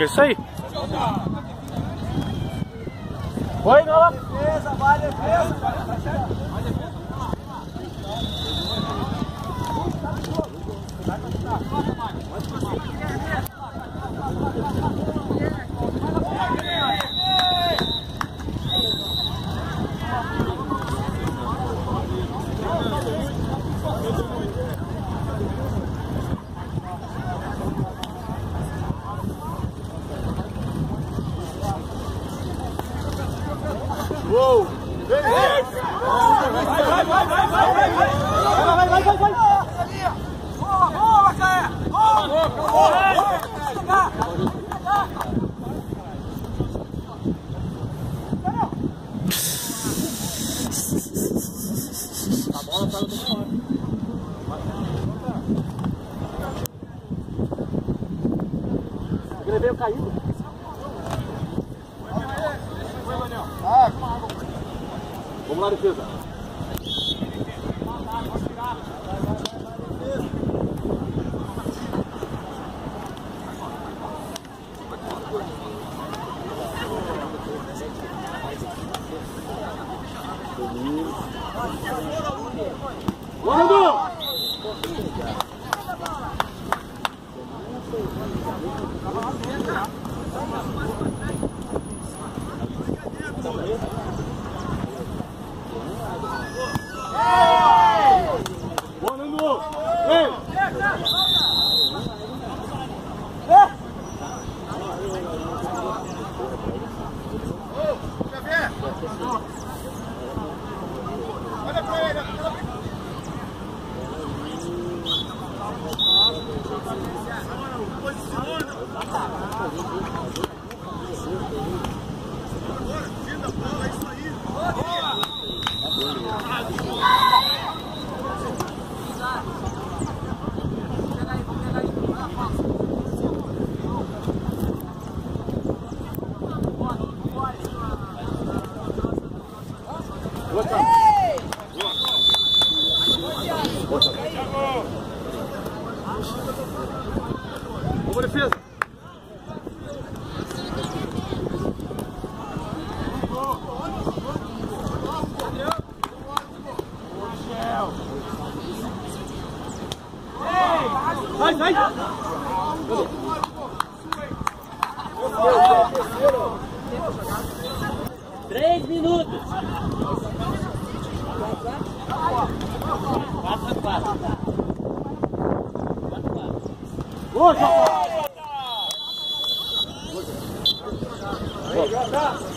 É isso aí. Oi, Nola. Defesa, vai, defesa. Vai, defesa. Thank you. Vai, vai, vai, vai, vai, vai, vai, vai, vai, vai, vai. Boa, boa, Macaé. Boa, boa, boa. A bola tá no fora. Ele veio caído. Vamos lá, defesa. Bora, Welcome. Vai, vai! Três minutos. Quatro quatro. Quatro quatro. Boa, Jota! Aí, Jota.